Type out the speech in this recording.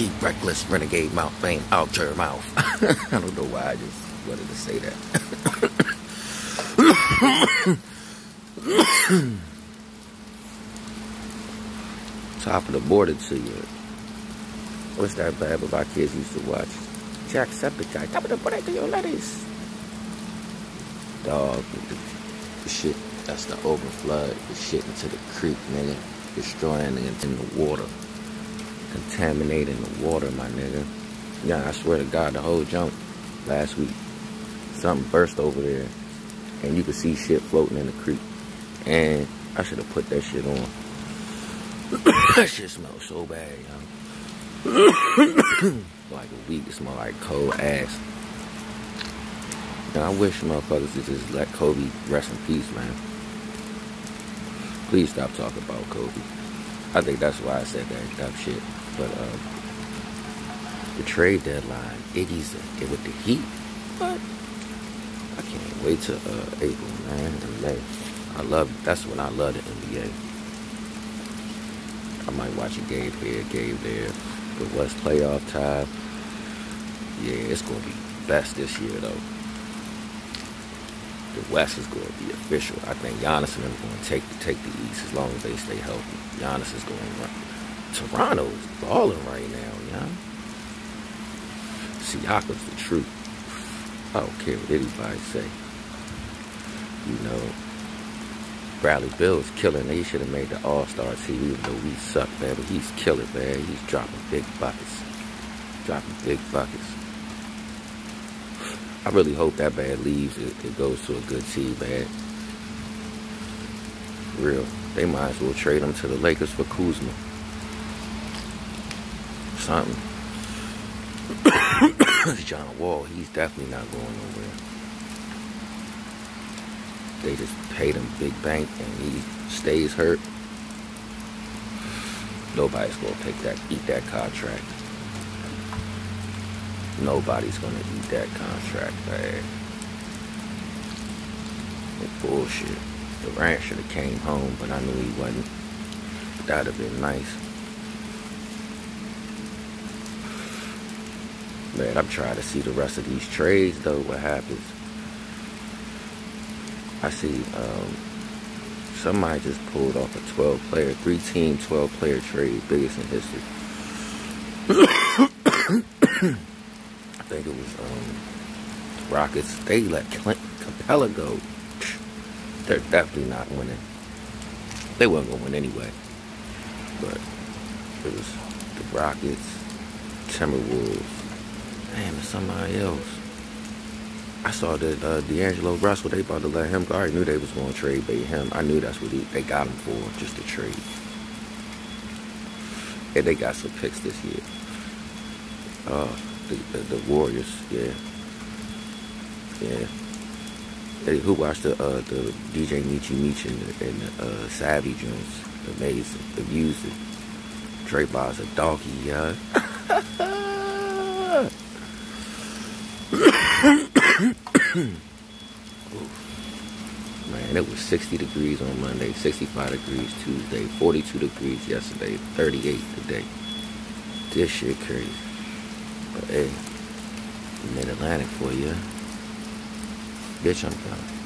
keep reckless renegade mouth fame out your mouth. I don't know why I just wanted to say that. Top of the border to you. What's that bad of our kids used to watch? Jacksepticeye. Top of the border to your ladies. Dog, the shit, that's the overflood. The shit into the creek, nigga. Destroying it in the water. Contaminating the water, my nigga. Yeah, I swear to God, the whole jump last week, something burst over there. And you could see shit floating in the creek. And I should have put that shit on. that shit smells so bad, yo. like a week, it smell like cold ass. And I wish motherfuckers would just let Kobe rest in peace, man. Please stop talking about Kobe. I think that's why I said that dumb shit. But um, the trade deadline, Iggy's with the Heat. What? I can't wait to uh, April, man, and May. I love. That's when I love the NBA. I might watch a game here, a game there. But West playoff time. Yeah, it's gonna be best this year though the West is going to be official. I think Giannis and them going to take take the East as long as they stay healthy. Giannis is going to run. Toronto's balling right now, know. Siakam's the truth. I don't care what anybody say. You know, Bradley Beal's killing. He should have made the All-Star team, even though we suck, man. But he's killing, man. He's dropping big buckets. Dropping big buckets. I really hope that bad leaves. It, it goes to a good team, man. Real. They might as well trade him to the Lakers for Kuzma. Something. John Wall, he's definitely not going nowhere. They just paid him big bank and he stays hurt. Nobody's gonna take that, eat that contract nobody's gonna eat that contract, man. It's bullshit. Durant should have came home, but I knew he wasn't. That'd have been nice. Man, I'm trying to see the rest of these trades, though, what happens. I see um, somebody just pulled off a 12 player, three team, 12 player trade, biggest in history. Think it was um, Rockets. They let Clint Capela go. They're definitely not winning. They weren't going to win anyway. But it was the Rockets, Timberwolves. Damn, it's somebody else. I saw that uh, D'Angelo Russell, they about to let him go. I already knew they was going to trade bait him. I knew that's what he, they got him for, just to trade. And they got some picks this year. Uh, the, the, Warriors. Yeah, yeah. Hey, who watched the uh, the DJ Michi Michi and the, and the uh, Savvy Jones? Amazing. The music. Dre Bob's a donkey, yeah. Man, it was 60 degrees on Monday, 65 degrees Tuesday, 42 degrees yesterday, 38 today. This shit crazy. Hey, mid-Atlantic for you. Bitch, I'm done.